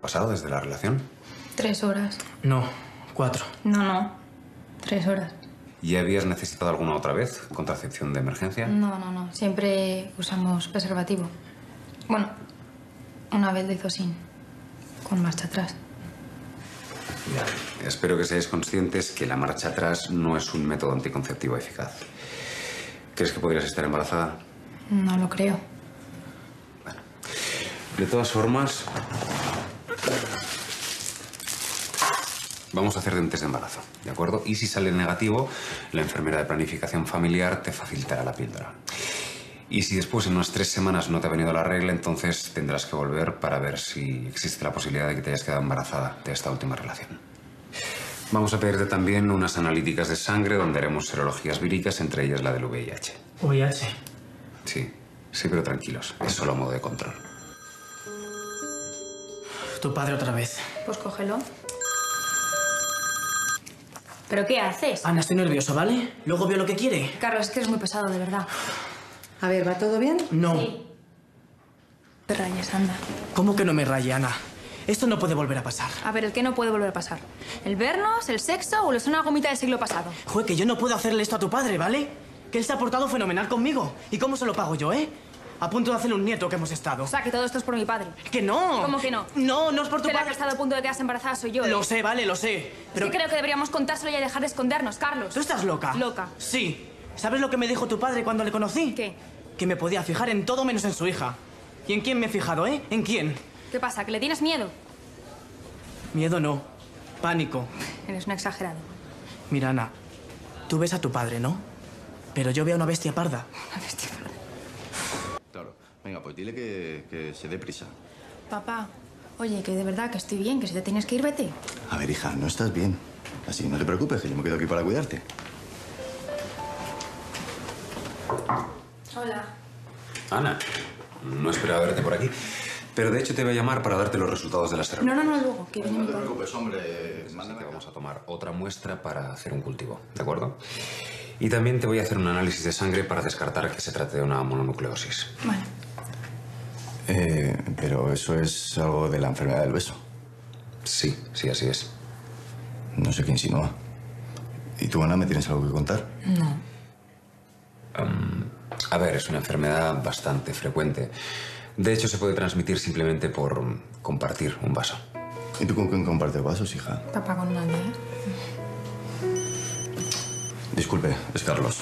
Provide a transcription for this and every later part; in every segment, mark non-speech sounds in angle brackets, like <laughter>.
pasado desde la relación? Tres horas. No, cuatro. No, no. Tres horas. ¿Y habías necesitado alguna otra vez contracepción de emergencia? No, no, no. Siempre usamos preservativo. Bueno, una vez lo hizo sin. Con marcha atrás. Espero que seáis conscientes que la marcha atrás no es un método anticonceptivo eficaz. ¿Crees que podrías estar embarazada? No lo creo. De todas formas, vamos a hacer un test de embarazo, ¿de acuerdo? Y si sale negativo, la enfermera de planificación familiar te facilitará la píldora. Y si después en unas tres semanas no te ha venido la regla, entonces tendrás que volver para ver si existe la posibilidad de que te hayas quedado embarazada de esta última relación. Vamos a pedirte también unas analíticas de sangre donde haremos serologías víricas, entre ellas la del VIH. VIH. Sí, sí, pero tranquilos, es solo modo de control. Tu padre otra vez. Pues cógelo. ¿Pero qué haces? Ana, estoy nervioso, ¿vale? Luego veo lo que quiere. Carlos, es que eres muy pesado, de verdad. A ver, ¿va todo bien? No. Te rayes, anda. ¿Cómo que no me raye, Ana? Esto no puede volver a pasar. A ver, ¿el qué no puede volver a pasar? ¿El vernos, el sexo o le suena gomita del siglo pasado? Joder, que yo no puedo hacerle esto a tu padre, ¿vale? Que él se ha portado fenomenal conmigo. ¿Y cómo se lo pago yo, eh? A punto de hacerle un nieto que hemos estado. O sea, que todo esto es por mi padre. ¡Que no! ¿Cómo que no? No, no es por tu la que padre. ha estado a punto de quedarse embarazada soy yo. ¿eh? Lo sé, vale, lo sé. Pero que creo que deberíamos contárselo y dejar de escondernos, Carlos. ¿Tú estás loca? Loca. Sí. ¿Sabes lo que me dijo tu padre cuando le conocí? ¿Qué? Que me podía fijar en todo menos en su hija. ¿Y en quién me he fijado, eh? ¿En quién? ¿Qué pasa? ¿Que le tienes miedo? Miedo no. Pánico. Eres un exagerado. Mira, Ana, tú ves a tu padre, ¿no? Pero yo veo a una bestia parda. Claro. Venga, pues dile que, que se dé prisa. Papá, oye, que de verdad que estoy bien, que si te tienes que ir, vete. A ver, hija, no estás bien. Así, no te preocupes, que yo me quedo aquí para cuidarte. Hola. Ana, no esperaba verte por aquí. Pero de hecho te voy a llamar para darte los resultados de la No, serología. no, no, luego, que No te preocupes, hombre. Así que vamos a tomar otra muestra para hacer un cultivo, ¿de acuerdo? Y también te voy a hacer un análisis de sangre para descartar que se trate de una mononucleosis. Vale. Eh, pero eso es algo de la enfermedad del beso. Sí, sí, así es. No sé qué insinúa. ¿Y tú, Ana, me tienes algo que contar? No. A ver, es una enfermedad bastante frecuente. De hecho, se puede transmitir simplemente por compartir un vaso. ¿Y tú con quién compartes vasos, hija? Papá con nadie, ¿eh? Disculpe, es Carlos.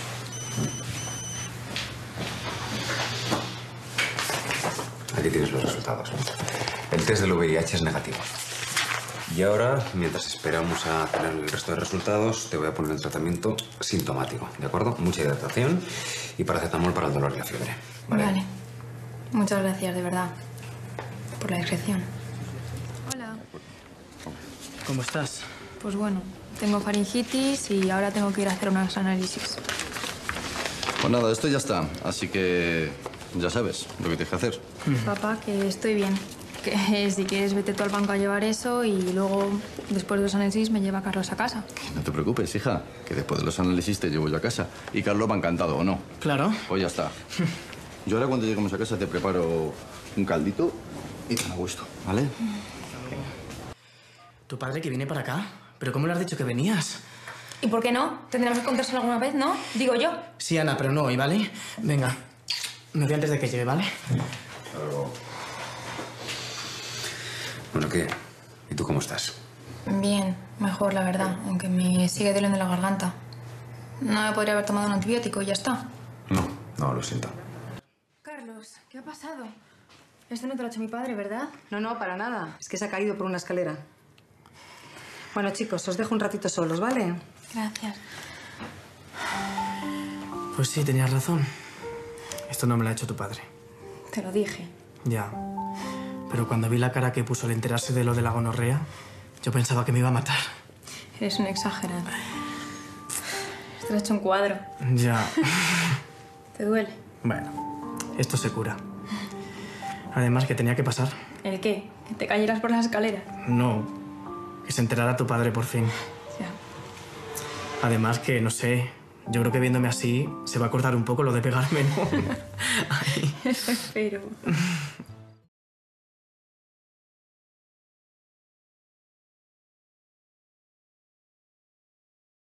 Aquí tienes los resultados. El test del VIH es negativo. Y ahora, mientras esperamos a tener el resto de resultados, te voy a poner el tratamiento sintomático, ¿de acuerdo? Mucha hidratación y paracetamol para el dolor y la fiebre. Vale. Muchas gracias, de verdad. Por la discreción. Hola. ¿Cómo estás? Pues bueno, tengo faringitis y ahora tengo que ir a hacer unos análisis. Pues nada, esto ya está. Así que ya sabes lo que tienes que hacer. Papá, que estoy bien. Que si quieres vete tú al banco a llevar eso y luego, después de los análisis, me lleva Carlos a casa. No te preocupes, hija, que después de los análisis te llevo yo a casa. Y Carlos va encantado, ¿o no? Claro. Pues ya está. <laughs> Yo ahora cuando lleguemos a casa te preparo un caldito y tan a gusto, ¿vale? ¿Tu padre que viene para acá? ¿Pero cómo le has dicho que venías? ¿Y por qué no? Tendremos que contárselo alguna vez, ¿no? Digo yo. Sí, Ana, pero no hoy, ¿vale? Venga. Me voy antes de que llegue, ¿vale? Bueno, ¿qué? ¿Y tú cómo estás? Bien, mejor la verdad, aunque me sigue doliendo la garganta. No me podría haber tomado un antibiótico y ya está. No, no, lo siento. Carlos, ¿qué ha pasado? Esto no te lo ha hecho mi padre, ¿verdad? No, no, para nada. Es que se ha caído por una escalera. Bueno, chicos, os dejo un ratito solos, ¿vale? Gracias. Pues sí, tenías razón. Esto no me lo ha hecho tu padre. Te lo dije. Ya. Pero cuando vi la cara que puso al enterarse de lo de la gonorrea, yo pensaba que me iba a matar. Eres un exagerado. Esto lo ha hecho un cuadro. Ya. <laughs> ¿Te duele? Bueno, esto se cura. Además, que tenía que pasar. ¿El qué? ¿Que te cayeras por las escaleras? No, que se enterara tu padre por fin. Ya. Además, que no sé, yo creo que viéndome así se va a cortar un poco lo de pegarme, ¿no? <laughs> Eso espero.